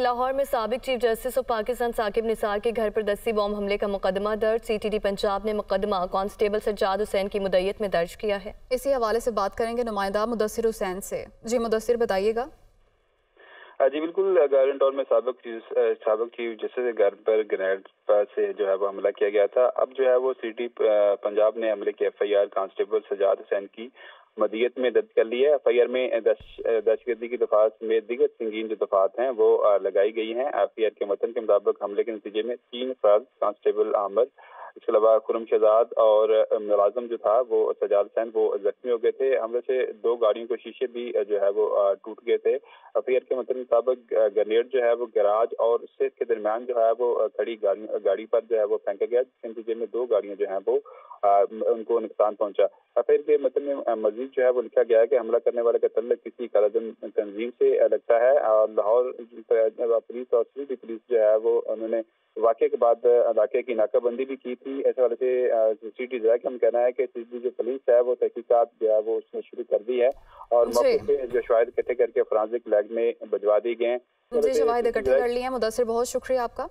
لاہور میں سابق chief justice of Pakistan Saqib Nisar کے گھر پر دستی بوم حملے کا مقدمہ درج۔ سی ٹی ڈی پنجاب نے مقدمہ کانسٹیبل سجاد حسین کی مدیت میں درج کیا ہے۔ اسی حوالے سے بات کریں گے نمائندہ مدثر حسین سے۔ جی مدثر بتائیے گا۔ جی بالکل گارنٹور میں سابق سابق چیف جسٹس کے گھر پر گرینیڈ سے جو ہے وہ حملہ کیا گیا تھا۔ اب جو ہے وہ سی ٹی پنجاب نے حملے کی F I R constable Sajjad Hussain کی مدیت میں درج کر لی ہے۔ ایف آئی آر میں دہشت گردی کی دفعات میں دیگر سنگین جو دفعات ہیں، وہ لگائی گئی ہیں۔ ایف آئی آر کے متن کے مطابق حملے کے نتیجے میں تین افراد کانسٹیبل احمد اس کے علاوہ خرم شہزاد اور ملازم جو تھا، وہ سجاد حسین، وہ زخمی ہو گئے تھے۔ حملے سے دو گاڑیوں کے شیشے بھی، جو ہے، وہ ٹوٹ گئے تھے۔ افیئر کے مطلب مطابق گرنیڈ جو ہے، وہ گراج اور صحت کے درمیان جو ہے، وہ کھڑی گاڑی پر جو ہے، وہ پھینکا گیا۔ جس کے نتیجے میں دو گاڑیاں جو ہیں، وہ ان کو نقصان پہنچا۔ افیئر کے مطلب میں مزید جو ہے وہ لکھا گیا ہے کہ حملہ کرنے والے کا تعلق کسی کالدن تنظیم سے لگتا ہے اور لاہور پولیس اور پولیس جو ہے وہ انہوں نے واقعے کے بعد علاقے کی ناکہ بندی بھی کی تھی۔ ایسے والے سے سٹی ضلع کا ہم کہنا ہے کہ جو پولیس ہے وہ تحقیقات جو ہے وہ اس نے شروع کر دی ہے اور جی۔ موقع پہ جو شواہد اکٹھے کر کے فرانزک لیگ میں بجوا دی گئے۔ ہیں جی شواہد اکٹھے کر لی ہیں۔ مدثر بہت شکریہ آپ کا۔